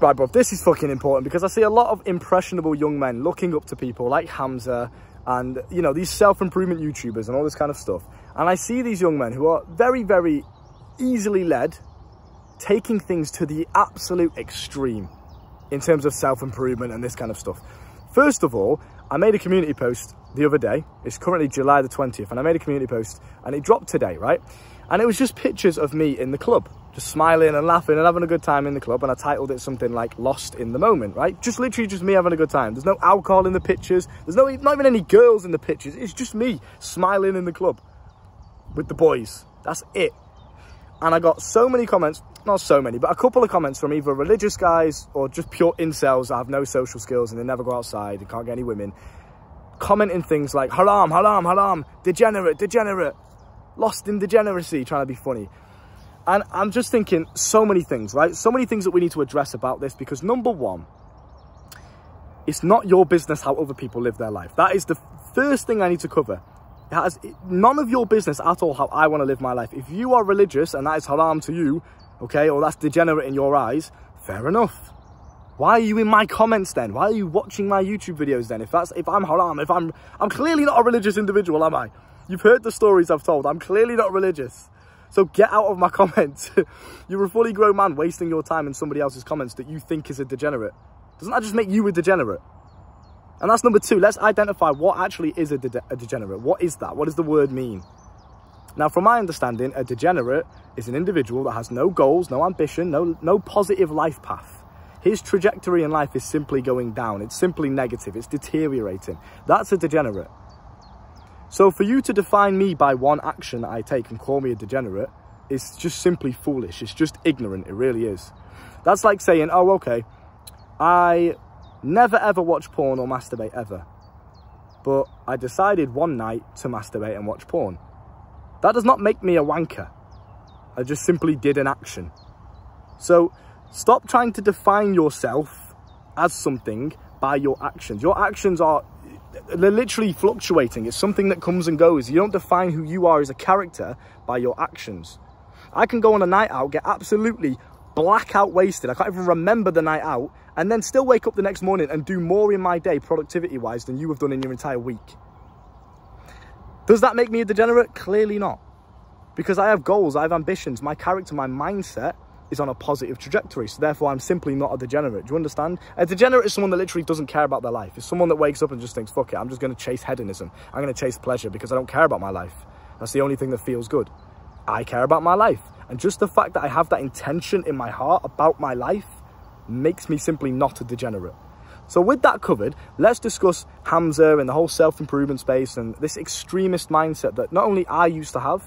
right, bro, this is fucking important because I see a lot of impressionable young men looking up to people like Hamza and, you know, these self-improvement YouTubers and all this kind of stuff. And I see these young men who are very, very easily led, taking things to the absolute extreme in terms of self-improvement and this kind of stuff. First of all, I made a community post the other day. It's currently July the 20th and I made a community post and it dropped today, right? And it was just pictures of me in the club, just smiling and laughing and having a good time in the club. And I titled it something like Lost in the Moment, right? Just literally just me having a good time. There's no alcohol in the pictures. There's no, not even any girls in the pictures. It's just me smiling in the club with the boys. That's it. And I got so many comments, not so many, but a couple of comments from either religious guys or just pure incels that have no social skills and they never go outside and can't get any women, commenting things like haram, haram, haram, degenerate, degenerate, lost in degeneracy, trying to be funny. And I'm just thinking so many things, right? So many things that we need to address about this because number one, it's not your business how other people live their life. That is the first thing I need to cover. It has none of your business at all how I want to live my life. If you are religious and that is haram to you, okay, or that's degenerate in your eyes, fair enough. Why are you in my comments then? Why are you watching my YouTube videos then? If that's if I'm haram, if I'm I'm clearly not a religious individual, am I? You've heard the stories I've told. I'm clearly not religious. So get out of my comments. You're a fully grown man wasting your time in somebody else's comments that you think is a degenerate. Doesn't that just make you a degenerate? And that's number two. Let's identify what actually is a, de a degenerate. What is that? What does the word mean? Now, from my understanding, a degenerate is an individual that has no goals, no ambition, no, no positive life path. His trajectory in life is simply going down. It's simply negative. It's deteriorating. That's a degenerate. So for you to define me by one action that I take and call me a degenerate is just simply foolish. It's just ignorant. It really is. That's like saying, oh, okay, I Never ever watch porn or masturbate ever. But I decided one night to masturbate and watch porn. That does not make me a wanker. I just simply did an action. So stop trying to define yourself as something by your actions. Your actions are they're literally fluctuating. It's something that comes and goes. You don't define who you are as a character by your actions. I can go on a night out, get absolutely blackout wasted. I can't even remember the night out and then still wake up the next morning and do more in my day productivity wise than you have done in your entire week. Does that make me a degenerate? Clearly not. Because I have goals, I have ambitions, my character, my mindset is on a positive trajectory. So therefore I'm simply not a degenerate. Do you understand? A degenerate is someone that literally doesn't care about their life. It's someone that wakes up and just thinks, fuck it, I'm just going to chase hedonism. I'm going to chase pleasure because I don't care about my life. That's the only thing that feels good. I care about my life. And just the fact that I have that intention in my heart about my life makes me simply not a degenerate. So with that covered, let's discuss Hamza and the whole self-improvement space and this extremist mindset that not only I used to have,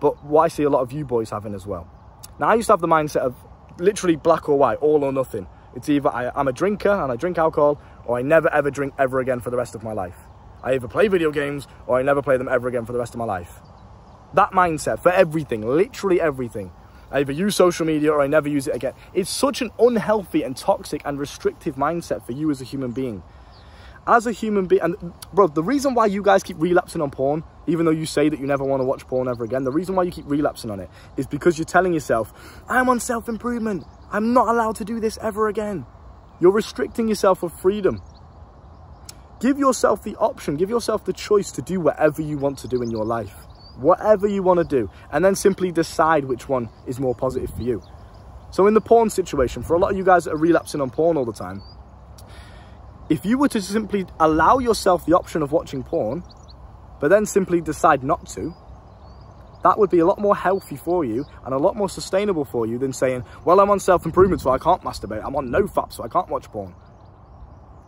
but what I see a lot of you boys having as well. Now, I used to have the mindset of literally black or white, all or nothing. It's either I, am a drinker and I drink alcohol, or I never ever drink ever again for the rest of my life. I either play video games or I never play them ever again for the rest of my life. That mindset for everything, literally everything. I either use social media or I never use it again. It's such an unhealthy and toxic and restrictive mindset for you as a human being. As a human being, and bro, the reason why you guys keep relapsing on porn, even though you say that you never want to watch porn ever again, the reason why you keep relapsing on it is because you're telling yourself, I'm on self-improvement. I'm not allowed to do this ever again. You're restricting yourself of freedom. Give yourself the option, give yourself the choice to do whatever you want to do in your life whatever you want to do, and then simply decide which one is more positive for you. So in the porn situation, for a lot of you guys that are relapsing on porn all the time, if you were to simply allow yourself the option of watching porn, but then simply decide not to, that would be a lot more healthy for you and a lot more sustainable for you than saying, well, I'm on self-improvement, so I can't masturbate. I'm on NoFap, so I can't watch porn.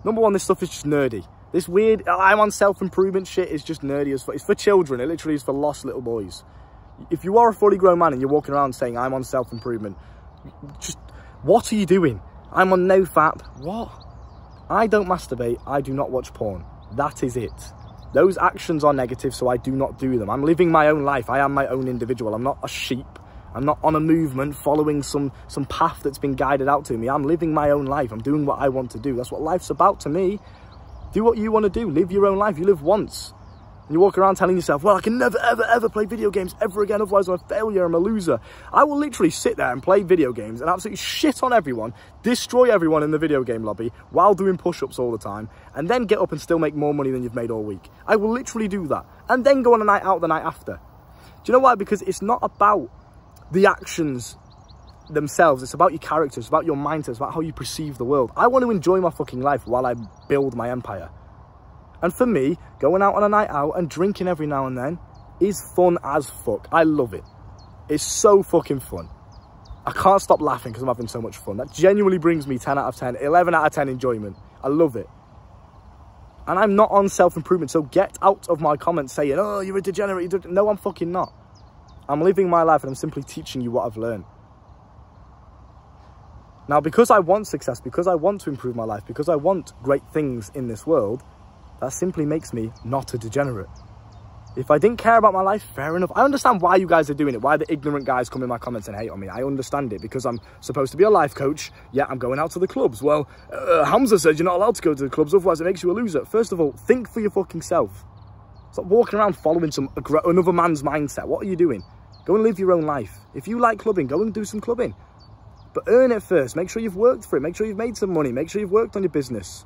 Number one, this stuff is just nerdy. This weird, I'm on self-improvement shit is just nerdy as fuck. It's for children. It literally is for lost little boys. If you are a fully grown man and you're walking around saying, I'm on self-improvement, just, what are you doing? I'm on NoFap. What? I don't masturbate. I do not watch porn. That is it. Those actions are negative, so I do not do them. I'm living my own life. I am my own individual. I'm not a sheep. I'm not on a movement following some, some path that's been guided out to me. I'm living my own life. I'm doing what I want to do. That's what life's about to me. Do what you want to do. Live your own life. You live once. And you walk around telling yourself, well, I can never, ever, ever play video games ever again. Otherwise, I'm a failure. I'm a loser. I will literally sit there and play video games and absolutely shit on everyone, destroy everyone in the video game lobby while doing push-ups all the time, and then get up and still make more money than you've made all week. I will literally do that. And then go on a night out the night after. Do you know why? Because it's not about the actions themselves. It's about your character. It's about your mindset. It's about how you perceive the world. I want to enjoy my fucking life while I build my empire. And for me, going out on a night out and drinking every now and then is fun as fuck. I love it. It's so fucking fun. I can't stop laughing because I'm having so much fun. That genuinely brings me 10 out of 10, 11 out of 10 enjoyment. I love it. And I'm not on self-improvement, so get out of my comments saying, oh, you're a degenerate. No, I'm fucking not. I'm living my life and I'm simply teaching you what I've learned. Now, because I want success, because I want to improve my life, because I want great things in this world, that simply makes me not a degenerate. If I didn't care about my life, fair enough. I understand why you guys are doing it, why the ignorant guys come in my comments and hate on me. I understand it because I'm supposed to be a life coach, yet I'm going out to the clubs. Well, uh, Hamza said you're not allowed to go to the clubs, otherwise it makes you a loser. First of all, think for your fucking self. Stop walking around following some another man's mindset. What are you doing? Go and live your own life. If you like clubbing, go and do some clubbing. But earn it first. Make sure you've worked for it. Make sure you've made some money. Make sure you've worked on your business.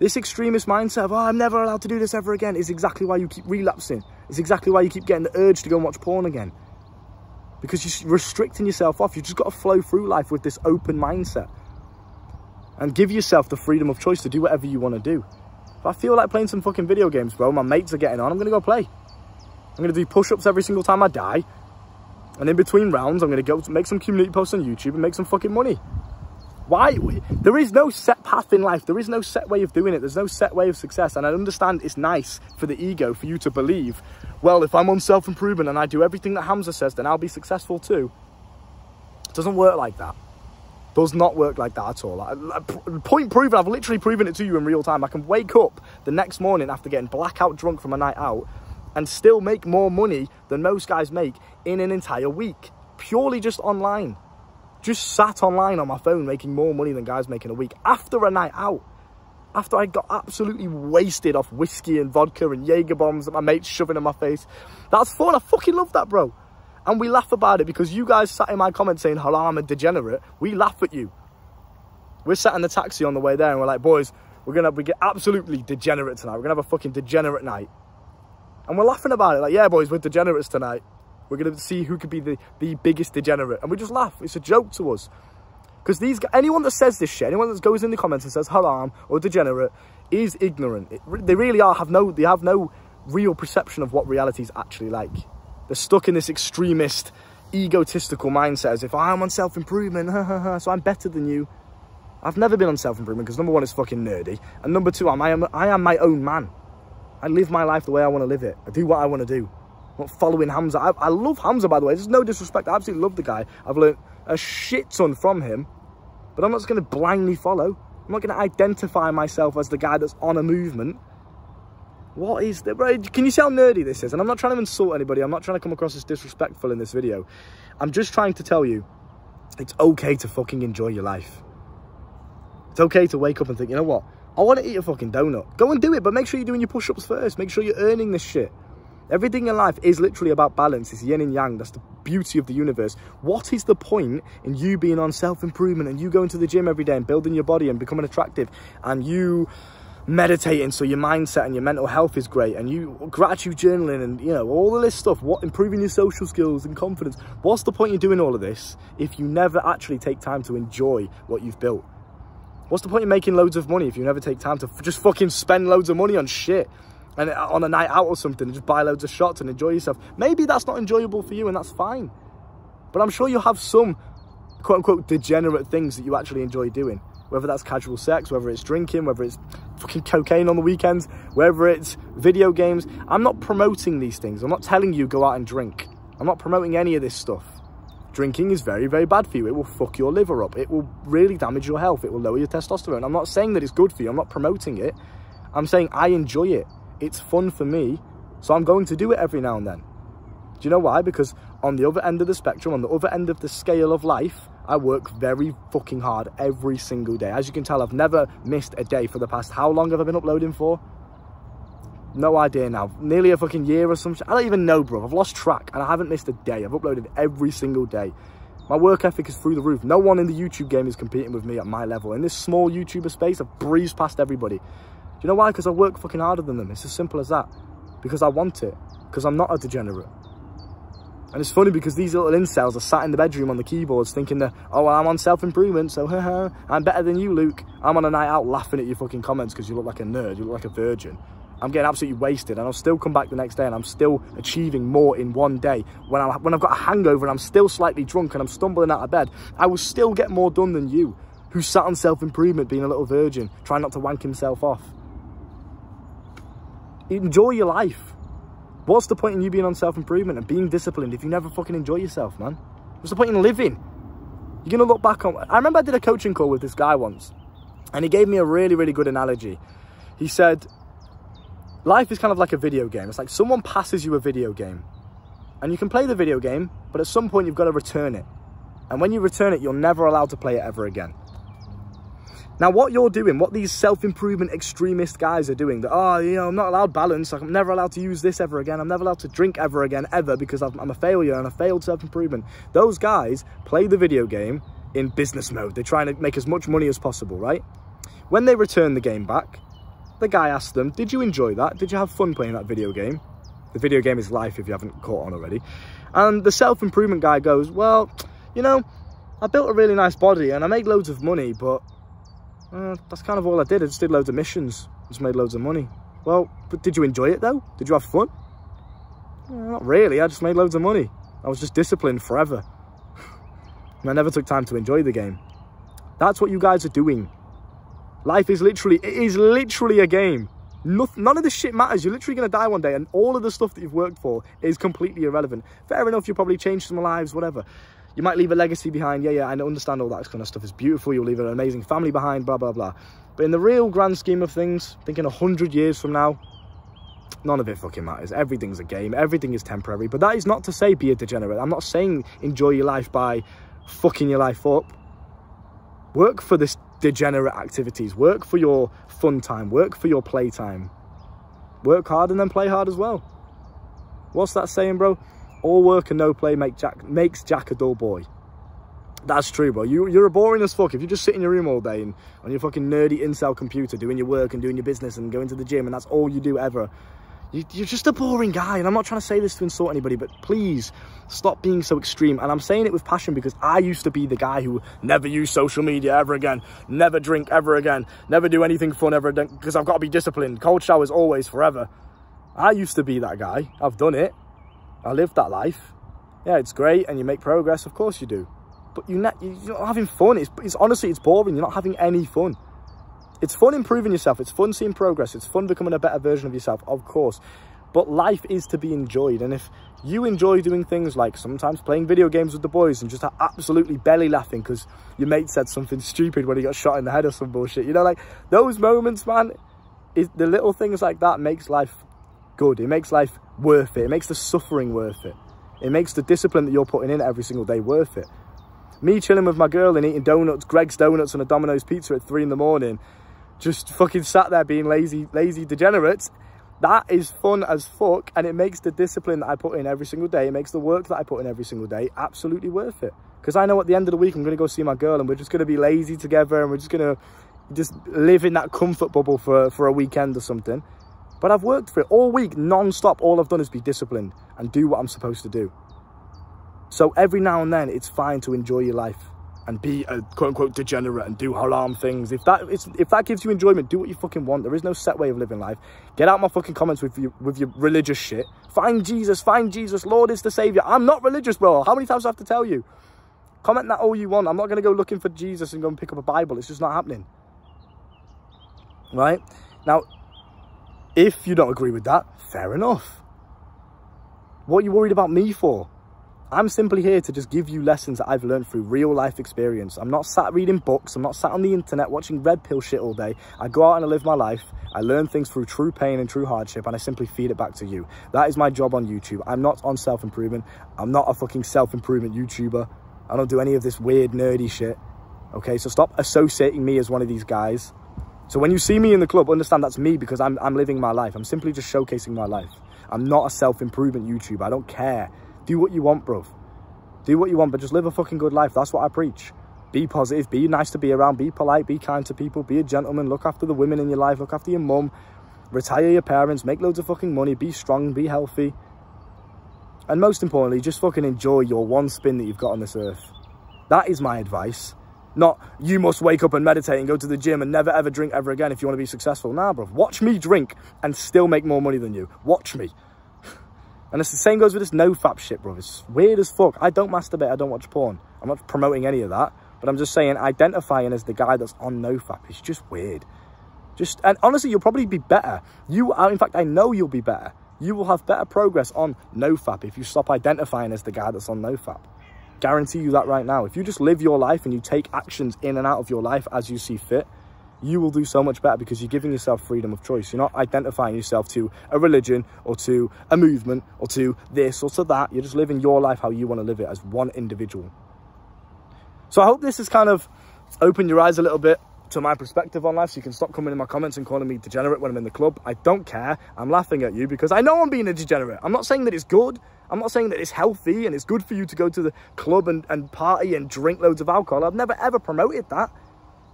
This extremist mindset of, oh, I'm never allowed to do this ever again is exactly why you keep relapsing. It's exactly why you keep getting the urge to go and watch porn again. Because you're restricting yourself off. You've just got to flow through life with this open mindset. And give yourself the freedom of choice to do whatever you want to do. If I feel like playing some fucking video games, bro, my mates are getting on, I'm going to go play. I'm going to do push-ups every single time I die. And in between rounds, I'm going to go make some community posts on YouTube and make some fucking money. Why? There is no set path in life. There is no set way of doing it. There's no set way of success. And I understand it's nice for the ego for you to believe, well, if I'm on self-improvement and I do everything that Hamza says, then I'll be successful too. It doesn't work like that. Does not work like that at all. I, I, point proven, I've literally proven it to you in real time. I can wake up the next morning after getting blackout drunk from a night out and still make more money than most guys make in an entire week. Purely just online just sat online on my phone making more money than guys making a week after a night out. After I got absolutely wasted off whiskey and vodka and Jaeger bombs that my mates shoving in my face. That's fun. I fucking love that, bro. And we laugh about it because you guys sat in my comments saying, hello, I'm a degenerate. We laugh at you. We're sat in the taxi on the way there and we're like, boys, we're going to be absolutely degenerate tonight. We're going to have a fucking degenerate night. And we're laughing about it. Like, yeah, boys, we're degenerates tonight. We're going to see who could be the, the biggest degenerate. And we just laugh. It's a joke to us. Because these anyone that says this shit, anyone that goes in the comments and says haram or degenerate is ignorant. It, they really are have no they have no real perception of what reality is actually like. They're stuck in this extremist, egotistical mindset as if oh, I'm on self-improvement, so I'm better than you. I've never been on self-improvement because number one, it's fucking nerdy. And number two, I'm, I, am, I am my own man. I live my life the way I want to live it. I do what I want to do following Hamza. I, I, love Hamza, by the way. There's no disrespect. I absolutely love the guy. I've learned a shit ton from him. But I'm not just going to blindly follow. I'm not going to identify myself as the guy that's on a movement. What is the... Can you see how nerdy this is? And I'm not trying to insult anybody. I'm not trying to come across as disrespectful in this video. I'm just trying to tell you, it's okay to fucking enjoy your life. It's okay to wake up and think, you know what? I want to eat a fucking donut. Go and do it, but make sure you're doing your push-ups first. Make sure you're earning this shit. Everything in life is literally about balance. It's yin and yang. That's the beauty of the universe. What is the point in you being on self-improvement and you going to the gym every day and building your body and becoming attractive and you meditating so your mindset and your mental health is great and you gratitude journaling and you know all of this stuff what improving your social skills and confidence what's the point in doing all of this if you never actually take time to enjoy what you've built what's the point in making loads of money if you never take time to just fucking spend loads of money on shit and uh, on a night out or something just buy loads of shots and enjoy yourself. Maybe that's not enjoyable for you and that's fine. But I'm sure you'll have some quote unquote degenerate things that you actually enjoy doing. Whether that's casual sex, whether it's drinking, whether it's fucking cocaine on the weekends, whether it's video games. I'm not promoting these things. I'm not telling you go out and drink. I'm not promoting any of this stuff. Drinking is very, very bad for you. It will fuck your liver up. It will really damage your health. It will lower your testosterone. I'm not saying that it's good for you. I'm not promoting it. I'm saying I enjoy it. It's fun for me, so I'm going to do it every now and then. Do you know why? Because on the other end of the spectrum, on the other end of the scale of life, I work very fucking hard every single day. As you can tell, I've never missed a day for the past, how long have I been uploading for? No idea now. Nearly a fucking year or something. I don't even know, bro. I've lost track and I haven't missed a day. I've uploaded every single day. My work ethic is through the roof. No one in the YouTube game is competing with me at my level. In this small YouTuber space, I've breezed past everybody. You know why? Because I work fucking harder than them. It's as simple as that. Because I want it. Because I'm not a degenerate. And it's funny because these little incels are sat in the bedroom on the keyboards thinking that, oh, well, I'm on self-improvement, so I'm better than you, Luke. I'm on a night out laughing at your fucking comments because you look like a nerd, you look like a virgin. I'm getting absolutely wasted and I'll still come back the next day and I'm still achieving more in one day. When, I, when I've got a hangover and I'm still slightly drunk and I'm stumbling out of bed, I will still get more done than you, who sat on self-improvement being a little virgin, trying not to wank himself off. Enjoy your life. What's the point in you being on self-improvement and being disciplined if you never fucking enjoy yourself, man? What's the point in living? You're going to look back on... I remember I did a coaching call with this guy once and he gave me a really, really good analogy. He said, life is kind of like a video game. It's like someone passes you a video game and you can play the video game, but at some point you've got to return it. And when you return it, you're never allowed to play it ever again. Now, what you're doing, what these self-improvement extremist guys are doing, that, oh, you know, I'm not allowed balance, I'm never allowed to use this ever again, I'm never allowed to drink ever again, ever, because I'm a failure and I failed self-improvement. Those guys play the video game in business mode. They're trying to make as much money as possible, right? When they return the game back, the guy asks them, did you enjoy that? Did you have fun playing that video game? The video game is life if you haven't caught on already. And the self-improvement guy goes, well, you know, I built a really nice body and I made loads of money, but uh, that's kind of all I did. I just did loads of missions, just made loads of money. Well, but did you enjoy it though? Did you have fun? not really, I just made loads of money. I was just disciplined forever. and I never took time to enjoy the game. That's what you guys are doing. Life is literally, it is literally a game. Nothing, none of this shit matters. You're literally going to die one day and all of the stuff that you've worked for is completely irrelevant. Fair enough, you'll probably change some lives, whatever. You might leave a legacy behind. Yeah, yeah, I understand all that kind of stuff is beautiful. You'll leave an amazing family behind, blah, blah, blah. But in the real grand scheme of things, thinking 100 years from now, none of it fucking matters. Everything's a game. Everything is temporary. But that is not to say be a degenerate. I'm not saying enjoy your life by fucking your life up. Work for this degenerate activities. Work for your fun time. Work for your play time. Work hard and then play hard as well. What's that saying, bro? All work and no play make Jack, makes Jack a dull boy. That's true, bro. You, you're a boring as fuck. If you just sit in your room all day and on your fucking nerdy incel computer doing your work and doing your business and going to the gym and that's all you do ever, you, are just a boring guy. And I'm not trying to say this to insult anybody, but please stop being so extreme. And I'm saying it with passion because I used to be the guy who never use social media ever again, never drink ever again, never do anything fun ever again because I've got to be disciplined. Cold showers always, forever. I used to be that guy. I've done it. I lived that life. Yeah, it's great and you make progress, of course you do. But you're not, you're not having fun. It's, it's honestly, it's boring. You're not having any fun. It's fun improving yourself. It's fun seeing progress. It's fun becoming a better version of yourself, of course. But life is to be enjoyed. And if you enjoy doing things like sometimes playing video games with the boys and just absolutely belly laughing because your mate said something stupid when he got shot in the head or some bullshit, you know, like those moments, man, is the little things like that makes life good. It makes life worth it. It makes the suffering worth it. It makes the discipline that you're putting in every single day worth it. Me chilling with my girl and eating donuts, Greggs Donuts and a Domino's pizza at three in the morning, just fucking sat there being lazy, lazy degenerates. That is fun as fuck and it makes the discipline that I put in every single day, it makes the work that I put in every single day absolutely worth it. Because I know at the end of the week I'm going to go see my girl and we're just going to be lazy together and we're just going to just live in that comfort bubble for, for a weekend or something. But I've worked for it all week, non-stop. All I've done is be disciplined and do what I'm supposed to do. So every now and then, it's fine to enjoy your life and be a quote-unquote degenerate and do haram things. If that if that gives you enjoyment, do what you fucking want. There is no set way of living life. Get out my fucking comments with you with your religious shit. Find Jesus, find Jesus. Lord is the Savior. I'm not religious, bro. How many times do I have to tell you? Comment that all you want. I'm not going to go looking for Jesus and go and pick up a Bible. It's just not happening. Right? Now, if you don't agree with that, fair enough. What are you worried about me for? I'm simply here to just give you lessons that I've learned through real life experience. I'm not sat reading books. I'm not sat on the internet watching red pill shit all day. I go out and I live my life. I learn things through true pain and true hardship and I simply feed it back to you. That is my job on YouTube. I'm not on self-improvement. I'm not a fucking self-improvement YouTuber. I don't do any of this weird nerdy shit. Okay, so stop associating me as one of these guys So when you see me in the club, understand that's me because I'm, I'm living my life. I'm simply just showcasing my life. I'm not a self-improvement YouTuber. I don't care. Do what you want, bruv. Do what you want, but just live a fucking good life. That's what I preach. Be positive, be nice to be around, be polite, be kind to people, be a gentleman, look after the women in your life, look after your mum, retire your parents, make loads of fucking money, be strong, be healthy. And most importantly, just fucking enjoy your one spin that you've got on this earth. That is my advice. Not, you must wake up and meditate and go to the gym and never ever drink ever again if you want to be successful. Nah, bro. Watch me drink and still make more money than you. Watch me. And it's the same goes with this no-fap shit, bro. It's weird as fuck. I don't masturbate. I don't watch porn. I'm not promoting any of that. But I'm just saying, identifying as the guy that's on no-fap is just weird. Just, and honestly, you'll probably be better. You are, in fact, I know you'll be better. You will have better progress on no-fap if you stop identifying as the guy that's on no-fap guarantee you that right now. If you just live your life and you take actions in and out of your life as you see fit, you will do so much better because you're giving yourself freedom of choice. You're not identifying yourself to a religion or to a movement or to this or to that. You're just living your life how you want to live it as one individual. So I hope this has kind of opened your eyes a little bit to my perspective on life so you can stop coming in my comments and calling me degenerate when I'm in the club. I don't care. I'm laughing at you because I know I'm being a degenerate. I'm not saying that it's good. I'm not saying that it's healthy and it's good for you to go to the club and, and party and drink loads of alcohol. I've never ever promoted that,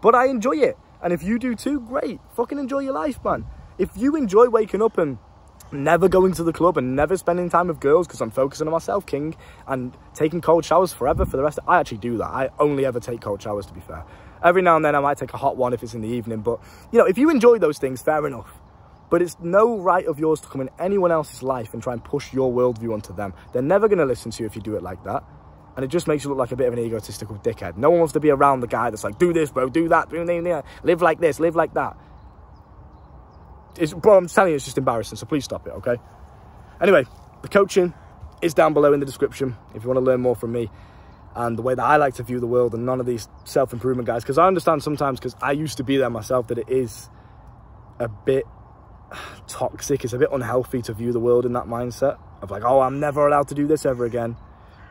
but I enjoy it. And if you do too, great. Fucking enjoy your life, man. If you enjoy waking up and never going to the club and never spending time with girls because I'm focusing on myself, King, and taking cold showers forever for the rest of, I actually do that. I only ever take cold showers, to be fair. Every now and then I might take a hot one if it's in the evening, but, you know, if you enjoy those things, fair enough. But it's no right of yours to come in anyone else's life and try and push your worldview onto them. They're never going to listen to you if you do it like that. And it just makes you look like a bit of an egotistical dickhead. No one wants to be around the guy that's like, do this, bro, do that, live like this, live like that. It's, bro, I'm telling you, it's just embarrassing, so please stop it, okay? Anyway, the coaching is down below in the description if you want to learn more from me and the way that I like to view the world and none of these self-improvement guys. Because I understand sometimes, because I used to be there myself, that it is a bit toxic. It's a bit unhealthy to view the world in that mindset of like, oh, I'm never allowed to do this ever again.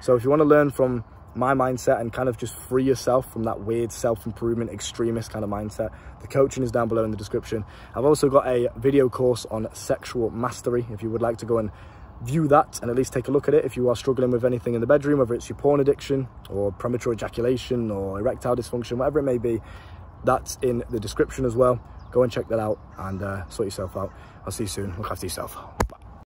So if you want to learn from my mindset and kind of just free yourself from that weird self-improvement extremist kind of mindset the coaching is down below in the description i've also got a video course on sexual mastery if you would like to go and view that and at least take a look at it if you are struggling with anything in the bedroom whether it's your porn addiction or premature ejaculation or erectile dysfunction whatever it may be that's in the description as well go and check that out and uh, sort yourself out. I'll see you soon. Look after yourself.